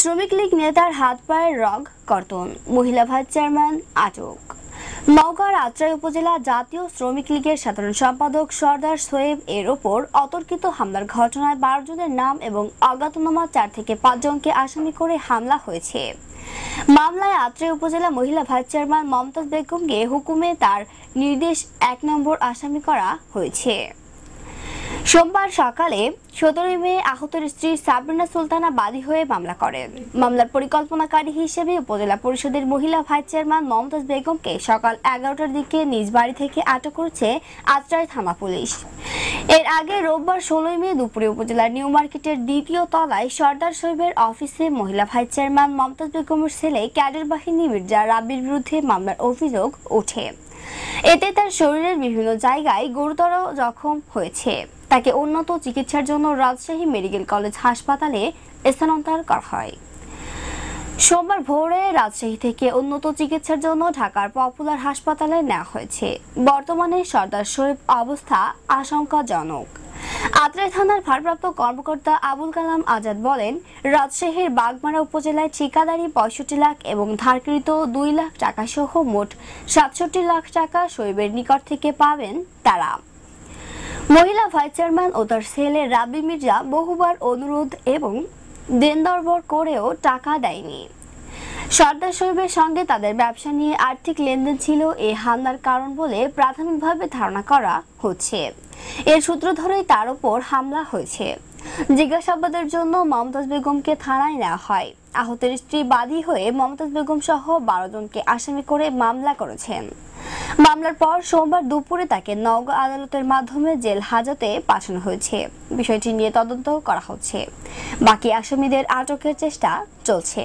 শ্রমিক লীগ নেতার হাত পায়ের রগ কর্তন। মহিলা ভাইস চেয়ারম্যান আটক। নওগাঁর আত্রাই উপজেলা জাতীয় শ্রমিক লীগের সাধারণ সম্পাদক সর্দার সোয়েব এর ওপর অতর্কিত হামলার ঘটনায় বারো জনের নাম এবং অজ্ঞাতনামা চার থেকে পাঁচজনকে আসামি করে হামলা হয়েছে। মামলায় আত্রাই উপজেলা মহিলা ভাইস চেয়ারম্যান মমতাজ বেগমকে হুকুমে তার নির্দেশ এক নম্বর আসামি করা হয়েছে। সোমবার সকালে সতেরোই মে আহতের স্ত্রী সাবরিনা সুলতানা বাদী হয়ে মামলা করেন। মামলার পরিকল্পনাকারী হিসেবে উপজেলা পরিষদের মহিলা ভাইস চেয়ারম্যান মমতাজ বেগমকে সকাল এগারোটার দিকে নিজ বাড়ি থেকে আটক করেছে আত্রাই থানা পুলিশ। এর আগে রোববার ষোলোই মে দুপুরে উপজেলার নিউ মার্কেটের দ্বিতীয় তলায় সর্দার শৈবের অফিসে মহিলা ভাইস চেয়ারম্যান মমতাজ বেগমের ছেলে ক্যাডার বাহিনী মির্জা রাবির বিরুদ্ধে মামলার অভিযোগ ওঠে। এতে তার শরীরের বিভিন্ন জায়গায় গুরুতর জখম হয়েছে। তাকে উন্নত চিকিৎসার জন্য রাজশাহী মেডিকেল কলেজ হাসপাতালে স্থানান্তর করা হয়। সোমবার ভোরে রাজশাহী থেকে উন্নত চিকিৎসার জন্য ঢাকার পপুলার হাসপাতালে নেওয়া হয়েছে। বর্তমানে সর্দার শরীফ অবস্থা আশঙ্কাজনক। আত্রাই থানার ভারপ্রাপ্ত কর্মকর্তা আবুল কালাম আজাদ বলেন, রাজশাহীর বাগমারা উপজেলায় ঠিকাদারি পঁয়ষট্টি লাখ এবং ধারকৃত দুই লাখ টাকা সহ মোট সাতষট্টি লাখ টাকা শৈবের নিকট থেকে পাবেন তারা। মহিলা ভাইস চেয়ারম্যান ও তার ছেলে রাবি মির্জা বহুবার অনুরোধ এবং দেনদরবর করেও টাকা দেয়নি। সর্দার শৈবের সঙ্গে তাদের ব্যবসা নিয়ে আর্থিক লেনদেন ছিল এই হামলার কারণ বলে প্রাথমিকভাবে ধারণা করা হচ্ছে। এর সূত্র ধরেই তার ওপর হামলা হয়েছে। জিজ্ঞাসাবাদের জন্য মমতাজ বেগমকে থানায় নেওয়া হয়। আহতের স্ত্রী বাদী হয়ে মমতাজ বেগম সহ বারো জনকে আসামি করে মামলা করেছেন। মামলার পর সোমবার দুপুরে তাকে নওগাঁ আদালতের মাধ্যমে জেল হাজতে পাঠানো হয়েছে। বিষয়টি নিয়ে তদন্ত করা হচ্ছে। বাকি আসামিদের আটকের চেষ্টা চলছে।